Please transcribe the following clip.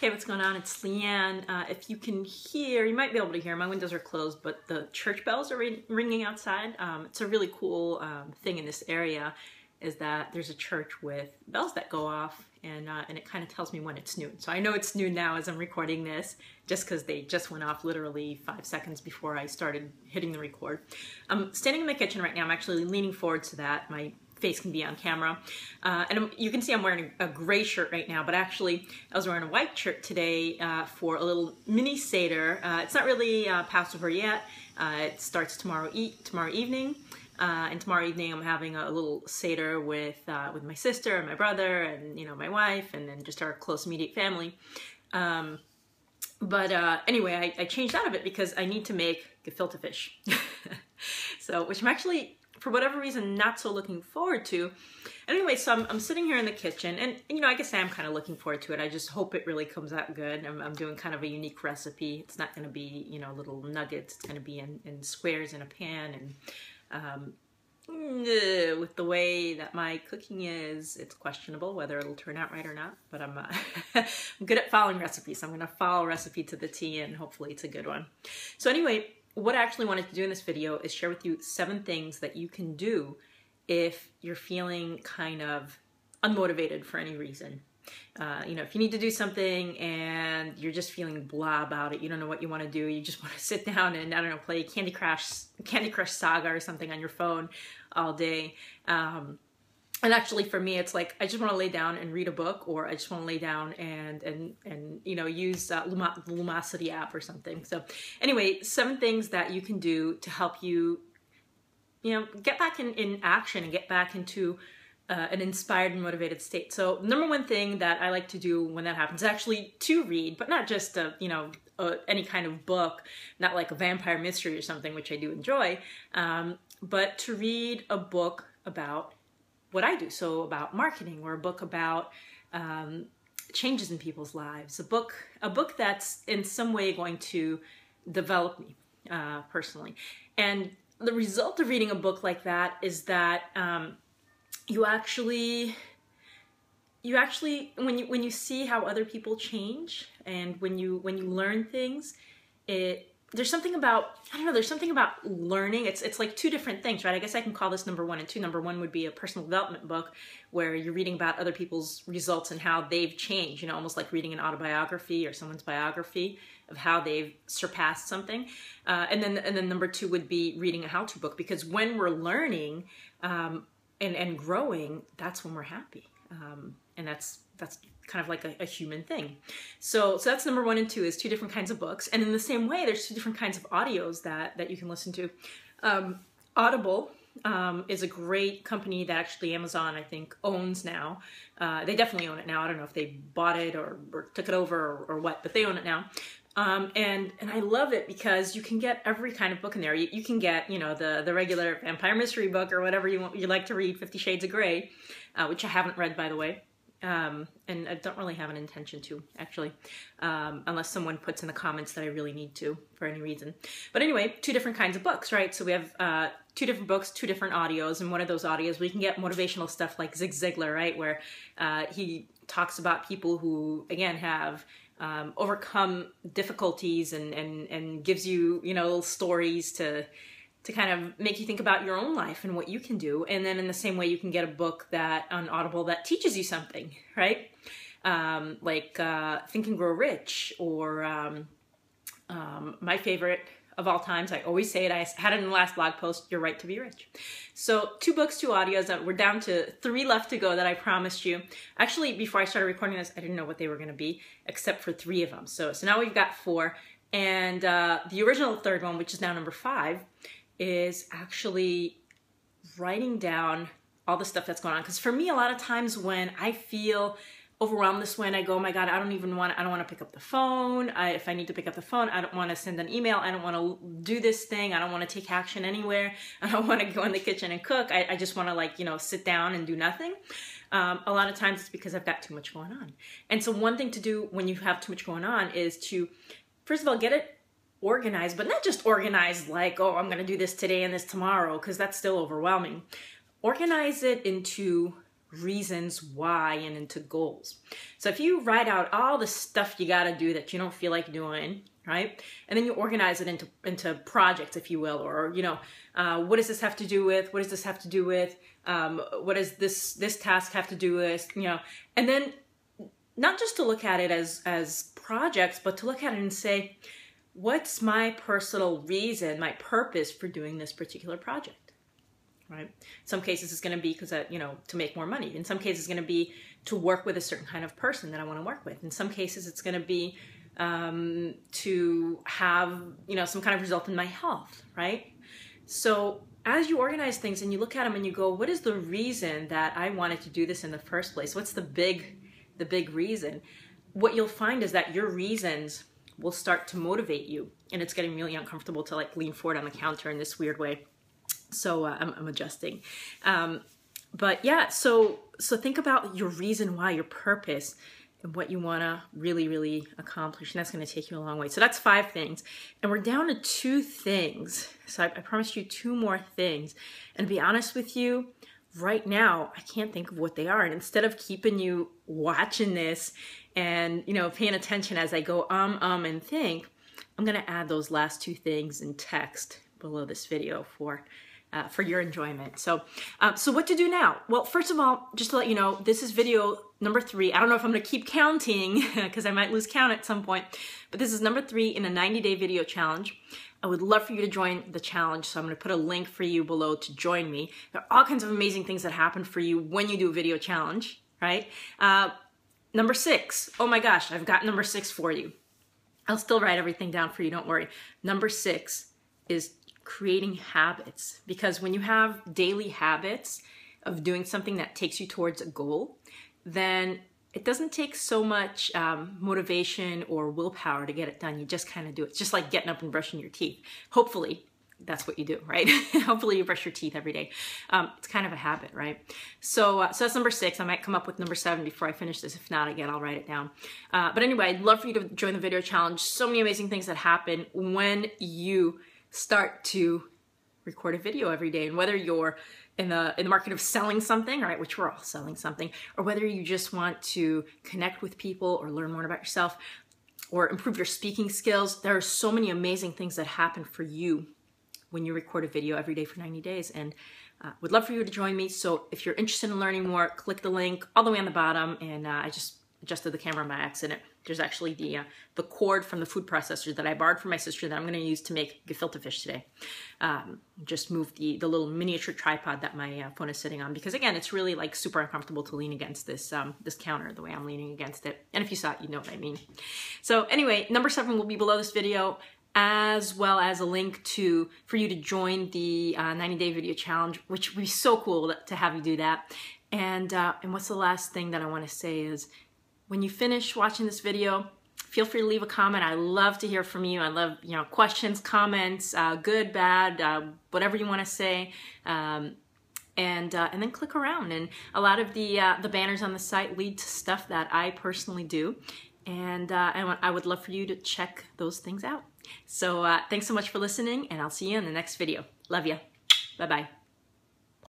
Hey, what's going on? It's Liane. Uh, if you can hear, you might be able to hear, my windows are closed, but the church bells are ring ringing outside. Um, it's a really cool um, thing in this area is that there's a church with bells that go off and, uh, and it kind of tells me when it's noon. So I know it's noon now as I'm recording this just because they just went off literally five seconds before I started hitting the record. I'm standing in my kitchen right now. I'm actually leaning forward to that. My face can be on camera. Uh, and you can see I'm wearing a, gray shirt right now, but actually I was wearing a white shirt today uh, for a little mini Seder. Uh, it's not really uh, Passover yet. Uh, it starts tomorrow, e tomorrow evening. Uh, and tomorrow evening I'm having a little Seder with, with my sister and my brother and, you know, my wife and then just our close immediate family. Um, but anyway, I, I, changed out of it because I need to make gefilte fish. so, which I'm actually for whatever reason, not so looking forward to. Anyway, so I'm, I'm sitting here in the kitchen, and, you know, I guess I am kind of looking forward to it. I just hope it really comes out good. I'm, I'm doing kind of a unique recipe. It's not going to be, you know, little nuggets. It's going to be in, in squares in a pan, and um, with the way that my cooking is, it's questionable whether it'll turn out right or not. But I'm, uh, I'm good at following recipes. So I'm going to follow recipe to the T, and hopefully it's a good one. So anyway, what I actually wanted to do in this video is share with you seven things that you can do if you're feeling kind of unmotivated for any reason. Uh, you know, if you need to do something and you're just feeling blah about it, you don't know what you want to do, you just want to sit down and I don't know, play Candy Crush, Candy Crush Saga or something on your phone all day. Um, and actually for me it's like i just want to lay down and read a book or i just want to lay down and and and you know use uh, lumosity app or something. So anyway seven things that you can do to help you you know get back in, in action and get back into uh, an inspired and motivated state. So number one thing that i like to do when that happens is actually to read but not just a you know a, any kind of book not like a vampire mystery or something which i do enjoy um, but to read a book about what I do. So about marketing or a book about um, changes in people's lives. A book, a book that's in some way going to develop me uh, personally. And the result of reading a book like that is that um, you actually you actually when you when you see how other people change and when you when you learn things it there's something about I don't know. There's something about learning. It's it's like two different things, right? I guess I can call this number one and two. Number one would be a personal development book where you're reading about other people's results and how they've changed. You know, almost like reading an autobiography or someone's biography of how they've surpassed something. Uh, and then and then number two would be reading a how-to book because when we're learning um, and and growing, that's when we're happy. Um, and that's that's kind of like a, a, human thing. So, so that's number one and two is two different kinds of books. And in the same way, there's two different kinds of audios that, that you can listen to. Um, Audible um, is a great company that actually Amazon, I think, owns now. Uh, they definitely own it now. I don't know if they bought it or, or took it over or, or, what, but they own it now. Um, and and I love it because you can get every kind of book in there. You, you, can get you know the the regular vampire mystery book or whatever you want you like to read, Fifty Shades of Grey, uh, which I haven't read by the way um, and I don't really have an intention to actually, um, unless someone puts in the comments that I really need to for any reason. But anyway, two different kinds of books, right? So we have uh, two different books, two different audios, and one of those audios we can get motivational stuff like Zig Ziglar, right, where uh, he talks about people who again have um, overcome difficulties and and and gives you you know stories to to kind of make you think about your own life and what you can do. And then in the same way, you can get a book that on Audible that teaches you something, right? Um, like uh, Think and Grow Rich, or um, um, my favorite of all times. I always say it. I had it in the last blog post. Your right to be rich. So two books, two audios. That we're down to three left to go that I promised you. Actually, before I started recording this, I didn't know what they were going to be, except for three of them. So so now we've got four, and uh, the original third one, which is now number five, is actually writing down all the stuff that's going on. Because for me, a lot of times when I feel overwhelmed this way and I go, oh my God, I don't even want, I don't want to pick up the phone. I, if I need to pick up the phone, I don't want to send an email. I don't want to do this thing. I don't want to take action anywhere. I don't want to go in the kitchen and cook. I, I just want to like, you know, sit down and do nothing. Um, a lot of times it's because I've got too much going on. And so one thing to do when you have too much going on is to, first of all, get it organized, but not just organized like, oh, I'm going to do this today and this tomorrow, because that's still overwhelming. Organize it into reasons why and into goals. So if you write out all the stuff you got to do that you don't feel like doing, right? And then you organize it into into projects, if you will, or you know, uh, what does this have to do with? What does this have to do with? Um, what does this this task have to do with? You know, and then not just to look at it as as projects, but to look at it and say, what's my personal reason, my purpose for doing this particular project? Right. In Some cases it's going to be because you know to make more money. In some cases, it's going to be to work with a certain kind of person that I want to work with. In some cases, it's going to be um, to have you know some kind of result in my health. Right. So as you organize things and you look at them and you go, what is the reason that I wanted to do this in the first place? What's the big the big reason? What you'll find is that your reasons will start to motivate you. And it's getting really uncomfortable to like lean forward on the counter in this weird way. So uh, I'm, I'm, adjusting. Um, but yeah, so so think about your reason why, your purpose, and what you want to really, really accomplish. And that's going to take you a long way. So that's five things. And we're down to two things. So I, I promised you two more things. And to be honest with you, right now, I can't think of what they are. And instead of keeping you watching this and, you know, paying attention as I go um, um, and think, I'm going to add those last two things in text below this video for uh, for your enjoyment. So, um, so what to do now? Well, first of all, just to let you know, this is video number three. I don't know if I'm going to keep counting because I might lose count at some point, but this is number three in a 90 day video challenge. I would love for you to join the challenge, so I'm going to put a link for you below to join me. There are all kinds of amazing things that happen for you when you do a video challenge, right? Uh, Number six. Oh my gosh, I've got number six for you. I'll still write everything down for you, don't worry. Number six is creating habits because when you have daily habits of doing something that takes you towards a goal, then it doesn't take so much um, motivation or willpower to get it done. You just kind of do it. It's just like getting up and brushing your teeth. Hopefully, that's what you do, right? Hopefully you brush your teeth every day. Um, it's kind of a habit, right? So, uh, so that's number six. I might come up with number seven before I finish this. If not, again, I'll write it down. Uh, but anyway, I'd love for you to join the video challenge. So many amazing things that happen when you start to record a video every day. And whether you're in the in the market of selling something, right, which we're all selling something, or whether you just want to connect with people or learn more about yourself or improve your speaking skills, there are so many amazing things that happen for you when you record a video every day for 90 days. And uh, would love for you to join me. So if you're interested in learning more, click the link all the way on the bottom. And uh, I just adjusted the camera by accident. There's actually the uh, the cord from the food processor that I borrowed from my sister that I'm going to use to make gefilte fish today. Um, just moved the the little miniature tripod that my uh, phone is sitting on because again, it's really like super uncomfortable to lean against this um, this counter the way I'm leaning against it. And if you saw it, you know what I mean. So anyway, number seven will be below this video as well as a link to for you to join the uh, 90 day video challenge, which would be so cool to have you do that. And uh, and what's the last thing that I want to say is when you finish watching this video, feel free to leave a comment. I love to hear from you. I love you know questions, comments, uh, good, bad, uh, whatever you want to say. Um, and uh, and then click around. And a lot of the uh, the banners on the site lead to stuff that I personally do, and uh, I would love for you to check those things out. So uh, thanks so much for listening, and I'll see you in the next video. Love you. Bye-bye.